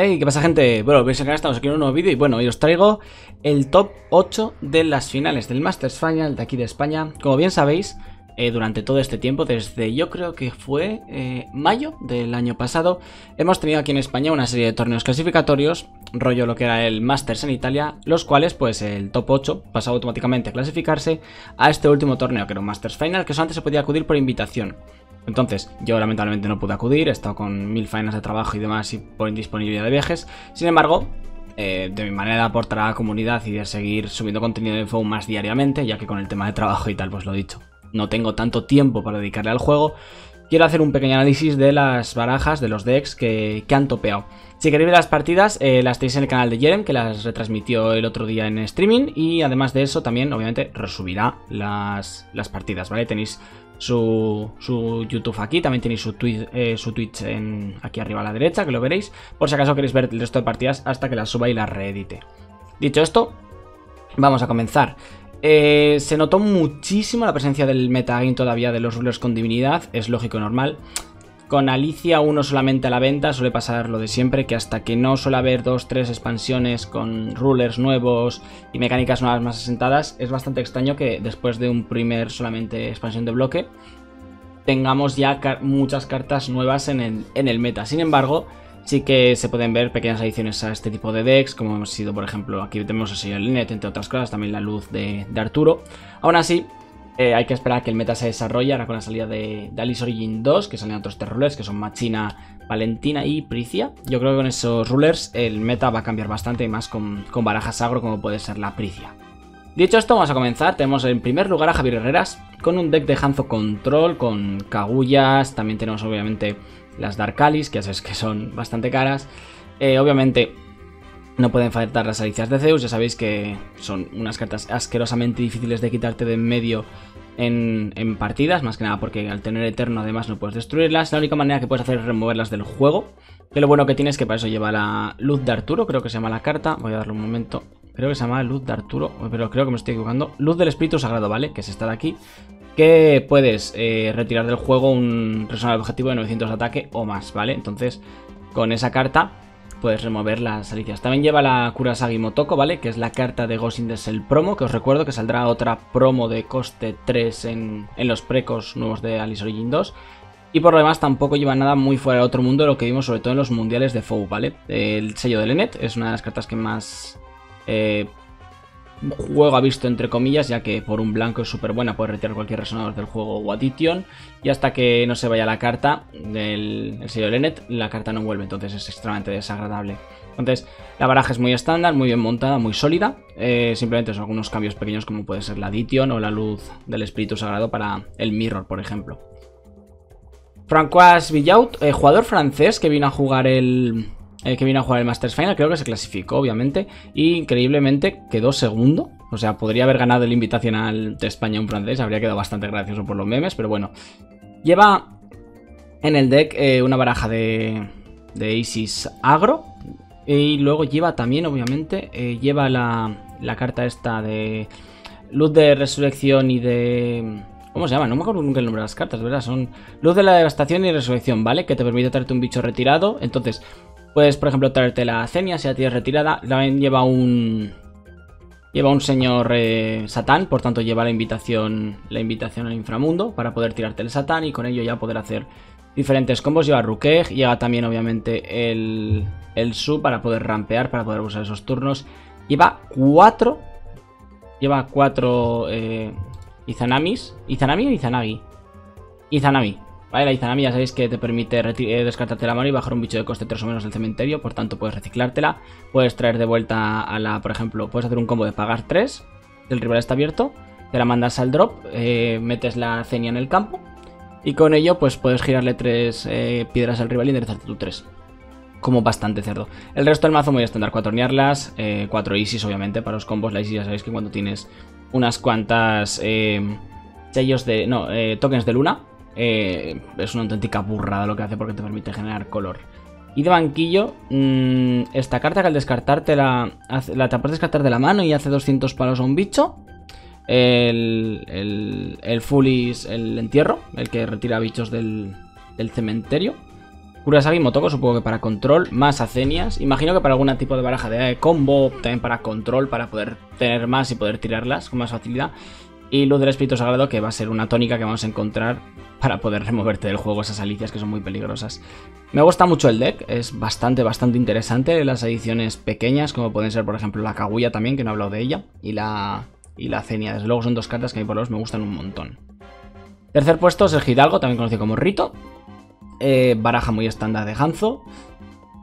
Hey, ¿qué pasa gente? Bueno, veis acá estamos aquí en un nuevo vídeo y bueno, hoy os traigo el top 8 de las finales del Masters Final de aquí de España. Como bien sabéis, eh, durante todo este tiempo, desde yo creo que fue eh, mayo del año pasado, hemos tenido aquí en España una serie de torneos clasificatorios, rollo lo que era el Masters en Italia, los cuales pues el top 8 pasaba automáticamente a clasificarse a este último torneo, que era un Masters Final, que solamente se podía acudir por invitación. Entonces, yo lamentablemente no pude acudir, he estado con mil faenas de trabajo y demás y por indisponibilidad de viajes. Sin embargo, eh, de mi manera de aportar a la comunidad y de seguir subiendo contenido de info más diariamente, ya que con el tema de trabajo y tal, pues lo he dicho, no tengo tanto tiempo para dedicarle al juego. Quiero hacer un pequeño análisis de las barajas, de los decks que, han topeado. Si queréis ver las partidas, eh, las tenéis en el canal de Jerem, que las retransmitió el otro día en streaming. Y además de eso, también, obviamente, resubirá las, las partidas, ¿vale? Tenéis su, su, YouTube aquí, también tenéis su, eh, su Twitch en, aquí arriba a la derecha, que lo veréis, por si acaso queréis ver el resto de partidas hasta que las suba y las reedite. Dicho esto, vamos a comenzar. Eh, se notó muchísimo la presencia del metagame todavía de los rulers con divinidad, es lógico y normal. Con Alicia uno solamente a la venta suele pasar lo de siempre, que hasta que no suele haber dos, tres expansiones con rulers nuevos y mecánicas nuevas más asentadas, es bastante extraño que después de un primer solamente expansión de bloque tengamos ya muchas cartas nuevas en el, en el meta. Sin embargo, sí que se pueden ver pequeñas adiciones a este tipo de decks, como hemos sido, por ejemplo, aquí tenemos el sello Linet, entre otras cosas, también la luz de, de Arturo. Aún así, eh, hay que esperar a que el meta se desarrolle ahora con la salida de, Alice Origin 2, que salen otros tres rulers, que son Machina, Valentina y Pricia. Yo creo que con esos rulers el meta va a cambiar bastante, y más con, barajas agro como puede ser la Pricia. Dicho esto, vamos a comenzar. Tenemos en primer lugar a Javier Herreras con un deck de Hanzo Control, con Kaguyas. También tenemos obviamente las Darkalis, que ya sabéis que son bastante caras. Eh, obviamente no pueden faltar las alicias de Zeus, ya sabéis que son unas cartas asquerosamente difíciles de quitarte de en medio en, partidas, más que nada porque al tener Eterno además no puedes destruirlas. La única manera que puedes hacer es removerlas del juego. Que lo bueno que tiene es que para eso lleva la Luz de Arturo, creo que se llama la carta. Voy a darle un momento. Creo que se llama Luz de Arturo, pero creo que me estoy equivocando. Luz del Espíritu Sagrado, ¿vale? Que es esta de aquí. Que puedes eh, retirar del juego un personal objetivo de 900 de ataque o más, ¿vale? Entonces, con esa carta puedes remover las alicias. También lleva la Kurasagi Motoko, ¿vale? Que es la carta de Ghost Shell promo, que os recuerdo que saldrá otra promo de coste 3 en, los precos nuevos de Alice Origin 2. Y por lo demás tampoco lleva nada muy fuera de otro mundo lo que vimos sobre todo en los mundiales de FOU, ¿vale? El sello de Lenet es una de las cartas que más eh, juego ha visto entre comillas, ya que por un blanco es súper buena, puedes retirar cualquier resonador del juego o addition, y hasta que no se vaya la carta del sello de Lenet, la carta no vuelve, entonces es extremadamente desagradable. Entonces, la baraja es muy estándar, muy bien montada, muy sólida, eh, simplemente son algunos cambios pequeños como puede ser la addition o la luz del espíritu sagrado para el mirror, por ejemplo. Francois Villaut, eh, jugador francés que vino a jugar el, el que vino a jugar el Masters Final, creo que se clasificó, obviamente, y increíblemente quedó segundo. O sea, podría haber ganado el Invitacional de España un francés, habría quedado bastante gracioso por los memes, pero bueno. Lleva en el deck eh, una baraja de, de Isis Agro, y luego lleva también, obviamente, eh, lleva la, la carta esta de Luz de Resurrección y de... ¿Cómo se llama? No me acuerdo nunca el nombre de las cartas, ¿verdad? Son Luz de la Devastación y Resurrección, ¿vale? Que te permite traerte un bicho retirado. Entonces, Puedes, por ejemplo, traerte la Cenia si la tienes retirada. También lleva un... Lleva un señor eh, Satán, por tanto lleva la invitación, la invitación al inframundo para poder tirarte el Satán y con ello ya poder hacer diferentes combos. Lleva Rukeg, lleva también obviamente el, el Su para poder rampear, para poder usar esos turnos. Lleva cuatro, lleva cuatro eh, Izanamis. ¿Izanami o Izanagi? Izanami, Vale, la Izanami ya sabéis que te permite eh, descartarte la mano y bajar un bicho de coste 3 o menos del cementerio, por tanto puedes reciclártela. Puedes traer de vuelta a la, por ejemplo, puedes hacer un combo de pagar 3, el rival está abierto, te la mandas al drop, eh, metes la cenia en el campo y con ello pues puedes girarle 3 eh, piedras al rival y enderezarte tu 3. Como bastante cerdo. El resto del mazo muy estándar, 4 niarlas, 4 isis obviamente para los combos. La isis ya sabéis que cuando tienes unas cuantas sellos de... no, tokens de luna eh, es una auténtica burrada lo que hace porque te permite generar color. Y de banquillo, mm, esta carta que al descartarte la, la te puedes descartar de la mano y hace 200 palos a un bicho. El, el, el Fullis, el entierro, el que retira bichos del, del cementerio. Kurasagi Motoko supongo que para control, más acenias. Imagino que para algún tipo de baraja de combo, también para control, para poder tener más y poder tirarlas con más facilidad. Y luz del espíritu sagrado, que va a ser una tónica que vamos a encontrar para poder removerte del juego esas alicias que son muy peligrosas. Me gusta mucho el deck, es bastante, bastante interesante. Las ediciones pequeñas, como pueden ser, por ejemplo, la Kaguya también, que no he hablado de ella, y la, y la Zenia. Desde luego son dos cartas que a mí por lo menos me gustan un montón. Tercer puesto es el Hidalgo, también conocido como Rito. Eh, baraja muy estándar de Hanzo.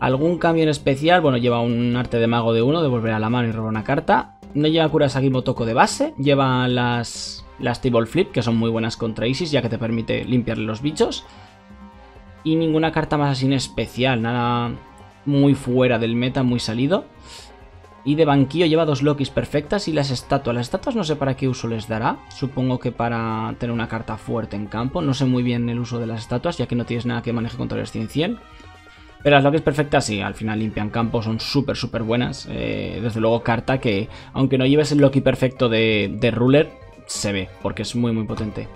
¿Algún cambio en especial? Bueno, lleva un arte de mago de uno, de volver a la mano y robar una carta. No lleva Kurasagi Motoko de base, lleva las, las T-Ball Flip, que son muy buenas contra Isis, ya que te permite limpiarle los bichos. Y ninguna carta más así en especial, nada muy fuera del meta, muy salido. Y de banquillo lleva dos Lokis perfectas y las estatuas. Las estatuas no sé para qué uso les dará. Supongo que para tener una carta fuerte en campo. No sé muy bien el uso de las estatuas, ya que no tienes nada que maneje contra el 100-100. Pero las Lokis perfectas sí, al final limpian campo, son súper, súper buenas. Eh, desde luego, carta que, aunque no lleves el Loki perfecto de, de Ruler, se ve, porque es muy, muy potente.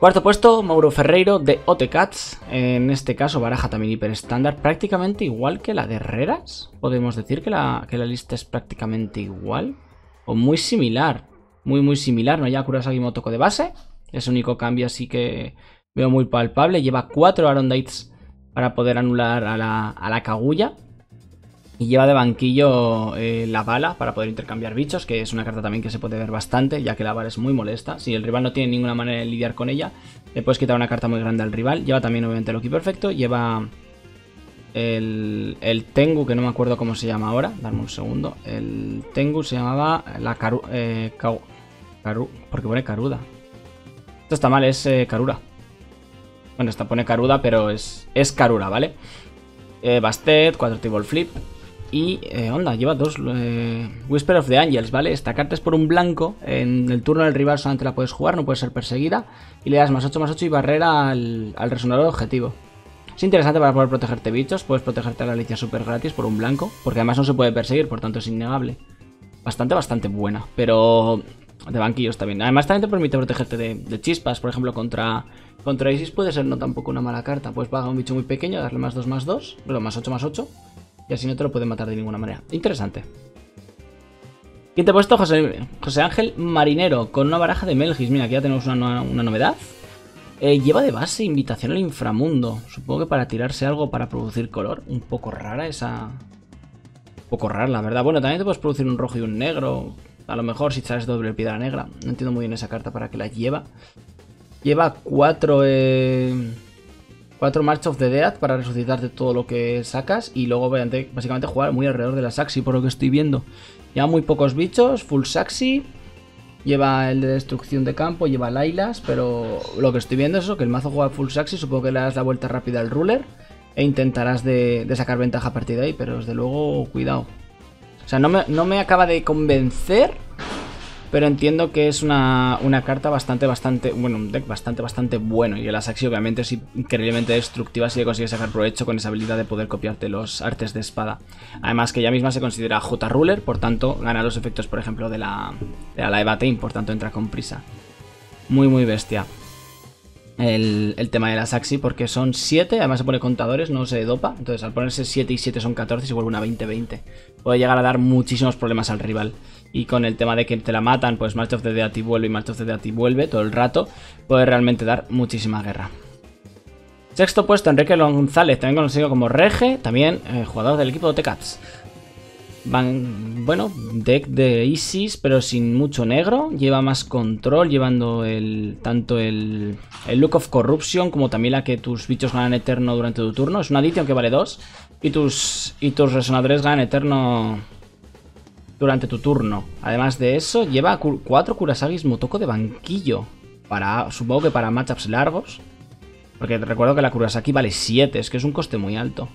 Cuarto puesto, Mauro Ferreiro de Otecats. En este caso, baraja también hiper estándar, prácticamente igual que la de Herreras. Podemos decir que la, que la lista es prácticamente igual. O muy similar. Muy, muy similar. No ya Kurasagi Motoko de base. Es único cambio así que veo muy palpable. Lleva cuatro Arondites para poder anular a la, a la Kaguya. Y lleva de banquillo eh, la bala para poder intercambiar bichos, que es una carta también que se puede ver bastante, ya que la bala es muy molesta. Si el rival no tiene ninguna manera de lidiar con ella, le puedes quitar una carta muy grande al rival. Lleva también obviamente Loki perfecto, lleva el, el Tengu, que no me acuerdo cómo se llama ahora, dame un segundo. El Tengu se llamaba la Karu, eh, porque pone Karuda. Esto está mal, es eh, Karura. Bueno, esta pone Karuda, pero es, es Karura, ¿vale? Eh, Bastet, 4 Tibol Flip, y, eh, onda, lleva dos eh, Whisper of the Angels, ¿vale? Esta carta es por un blanco. En el turno del rival solamente la puedes jugar, no puede ser perseguida. Y le das más 8 más 8 y barrera al, al resonador objetivo. Es interesante para poder protegerte bichos. Puedes protegerte a la Alicia super gratis por un blanco. Porque además no se puede perseguir, por tanto es innegable. Bastante, bastante buena. Pero de banquillos también. Además también te permite protegerte de, chispas. Por ejemplo, contra, contra Isis puede ser no tampoco una mala carta. Puedes pagar un bicho muy pequeño, darle más 2 más 2. Bueno, más 8 más 8 y así no te lo pueden matar de ninguna manera. Interesante. Quinto puesto, José, José Ángel Marinero, con una baraja de Melgis. Mira, aquí ya tenemos una, novedad. Eh, lleva de base invitación al inframundo. Supongo que para tirarse algo para producir color. Un poco rara esa... Un poco rara, la verdad. Bueno, también te puedes producir un rojo y un negro. A lo mejor si traes doble piedra negra. No entiendo muy bien esa carta para qué la lleva. Lleva cuatro... Eh 4 March of the Death para resucitarte todo lo que sacas y luego básicamente jugar muy alrededor de la Saxi por lo que estoy viendo. Lleva muy pocos bichos, full Saxi, lleva el de destrucción de campo, lleva Lailas, pero lo que estoy viendo es eso, que el mazo juega full Saxi, supongo que le das la vuelta rápida al ruler e intentarás de, sacar ventaja a partir de ahí, pero desde luego cuidado. O sea, no me, no me acaba de convencer pero entiendo que es una, carta bastante, bastante, bueno, un deck bastante, bastante bueno. Y el Asaxi obviamente es increíblemente destructiva si le consigues sacar provecho con esa habilidad de poder copiarte los artes de espada. Además que ella misma se considera J-Ruler, por tanto gana los efectos, por ejemplo, de la, de la Eva por tanto entra con prisa. Muy, muy bestia. El, tema de la Saxi porque son 7, además se pone contadores, no se dopa. Entonces al ponerse 7 y 7 son 14 se vuelve una 20-20. Puede llegar a dar muchísimos problemas al rival. Y con el tema de que te la matan, pues March of the Dead y vuelve y March of the Dead y vuelve todo el rato, puede realmente dar muchísima guerra. Sexto puesto, Enrique González, también conocido como Rege, también eh, jugador del equipo de T-Cats. Van, bueno, deck de Isis, pero sin mucho negro. Lleva más control, llevando el tanto el, el Look of Corruption como también la que tus bichos ganan eterno durante tu turno. Es una adición que vale 2. Y tus, y tus resonadores ganan eterno durante tu turno. Además de eso, lleva cuatro Kurasagis Motoko de banquillo. Para, supongo que para matchups largos. Porque recuerdo que la Kurasaki vale 7, es que es un coste muy alto.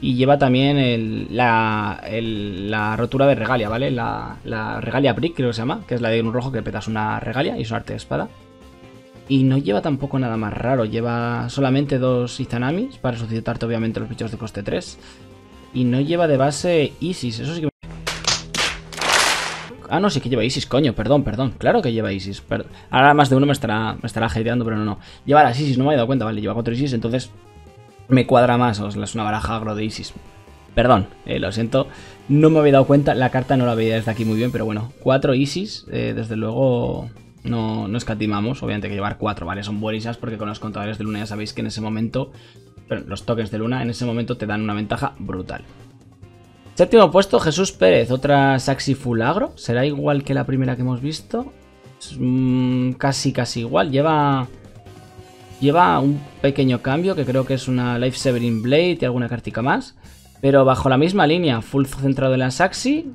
Y lleva también la, la, rotura de regalia, ¿vale? La, la, regalia brick, creo que se llama, que es la de un rojo que petas una regalia y es un arte de espada. Y no lleva tampoco nada más raro, lleva solamente dos Izanamis para resucitarte obviamente los bichos de coste 3. Y no lleva de base Isis, eso sí que Ah, no, sí que lleva Isis, coño, perdón, perdón. Claro que lleva Isis. Ahora más de uno me estará, me estará pero no, no. Lleva las Isis, no me he dado cuenta, vale, lleva cuatro Isis, entonces me cuadra más, o es una baraja agro de Isis. Perdón, eh, lo siento, no me había dado cuenta, la carta no la veía desde aquí muy bien, pero bueno, 4 Isis, eh, desde luego no, no escatimamos, obviamente hay que llevar 4, ¿vale? Son buenísimas porque con los contadores de luna ya sabéis que en ese momento, los tokens de luna en ese momento te dan una ventaja brutal. Séptimo puesto, Jesús Pérez, otra Saxi Full Agro. ¿Será igual que la primera que hemos visto? Mm, casi, casi igual. Lleva lleva un pequeño cambio, que creo que es una Life Severing Blade y alguna cartica más. Pero bajo la misma línea, full centrado en la Saxi.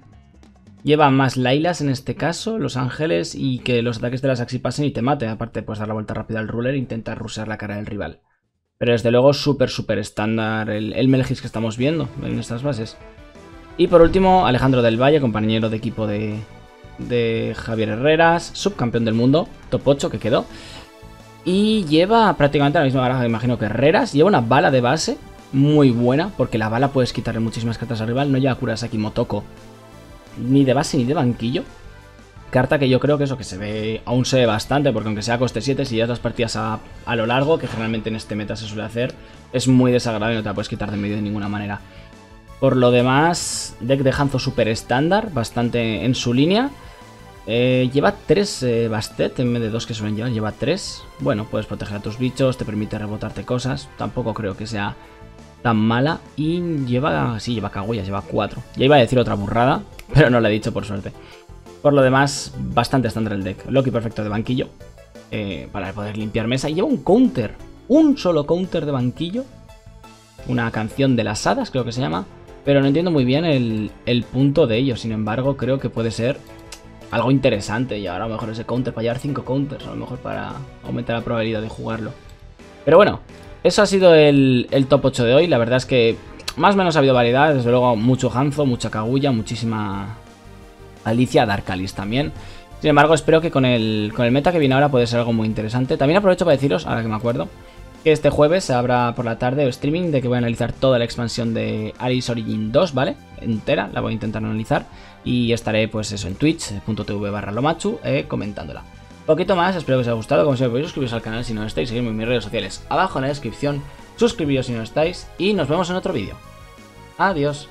Lleva más Lailas en este caso, Los Ángeles, y que los ataques de la Saxi pasen y te maten. Aparte, puedes dar la vuelta rápida al ruler e intentar rusear la cara del rival. Pero desde luego, súper, súper estándar el, el Melgis que estamos viendo en estas bases. Y por último, Alejandro del Valle, compañero de equipo de, Javier Herreras, subcampeón del mundo, top 8 que quedó. Y lleva prácticamente la misma baraja que imagino que Herreras. Lleva una bala de base muy buena, porque la bala puedes quitarle muchísimas cartas al rival. No lleva Kurasaki Motoko ni de base ni de banquillo. Carta que yo creo que eso que se ve, aún se ve bastante, porque aunque sea coste 7, si llevas las partidas a, a, lo largo, que generalmente en este meta se suele hacer, es muy desagradable y no te la puedes quitar de medio de ninguna manera. Por lo demás, deck de Hanzo super estándar, bastante en su línea. Eh, lleva 3 eh, Bastet en vez de 2 que suelen llevar, lleva 3. Bueno, puedes proteger a tus bichos, te permite rebotarte cosas. Tampoco creo que sea tan mala. Y lleva, sí, lleva Kaguya, lleva 4. Ya iba a decir otra burrada, pero no la he dicho por suerte. Por lo demás, bastante estándar el deck. Loki perfecto de banquillo, eh, para poder limpiar mesa. Y lleva un counter, un solo counter de banquillo. Una canción de las hadas, creo que se llama pero no entiendo muy bien el, punto de ello. Sin embargo, creo que puede ser algo interesante. Y ahora a lo mejor ese counter para llevar 5 counters. A lo mejor para aumentar la probabilidad de jugarlo. Pero bueno, eso ha sido el, top 8 de hoy. La verdad es que más o menos ha habido variedad. Desde luego, mucho Hanzo, mucha Kaguya, muchísima Alicia, Darkalis también. Sin embargo, espero que con el, con el meta que viene ahora puede ser algo muy interesante. También aprovecho para deciros, ahora que me acuerdo, este jueves se abra por la tarde streaming de que voy a analizar toda la expansión de Alice Origin 2, ¿vale? Entera, la voy a intentar analizar y estaré pues eso en twitch.tv barra lomachu eh, comentándola. Poquito más, espero que os haya gustado, como siempre podéis suscribiros al canal si no estáis, seguirme en mis redes sociales abajo en la descripción, suscribiros si no estáis y nos vemos en otro vídeo. Adiós.